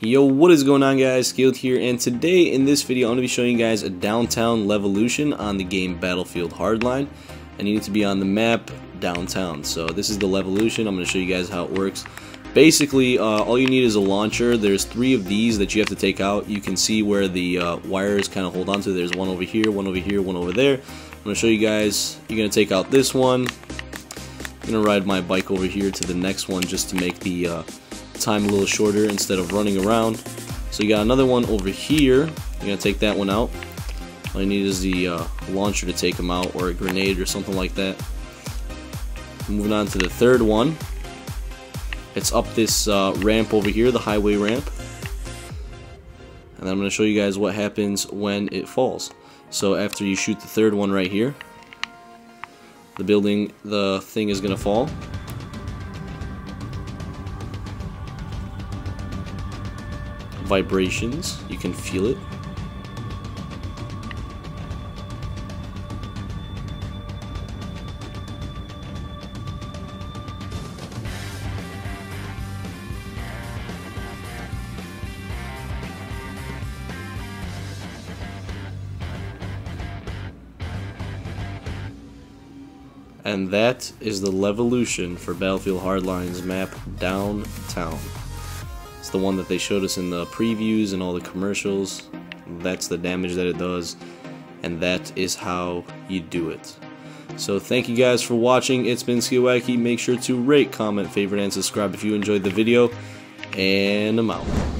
Yo, what is going on guys? Skilled here, and today in this video I'm going to be showing you guys a downtown levolution on the game Battlefield Hardline. And you need to be on the map downtown. So this is the levolution, I'm going to show you guys how it works. Basically, uh, all you need is a launcher. There's three of these that you have to take out. You can see where the uh, wires kind of hold on to. There's one over here, one over here, one over there. I'm going to show you guys. You're going to take out this one. I'm going to ride my bike over here to the next one just to make the... Uh, time a little shorter instead of running around. So you got another one over here. You're gonna take that one out. All you need is the uh, launcher to take them out, or a grenade, or something like that. Moving on to the third one. It's up this uh, ramp over here, the highway ramp. And I'm going to show you guys what happens when it falls. So after you shoot the third one right here, the building, the thing is going to fall. Vibrations. You can feel it. And that is the Levolution for Battlefield Hardline's map Downtown. It's the one that they showed us in the previews and all the commercials. That's the damage that it does, and that is how you do it. So thank you guys for watching. It's been SkilledWacky. Make sure to rate, comment, favorite, and subscribe if you enjoyed the video. And I'm out.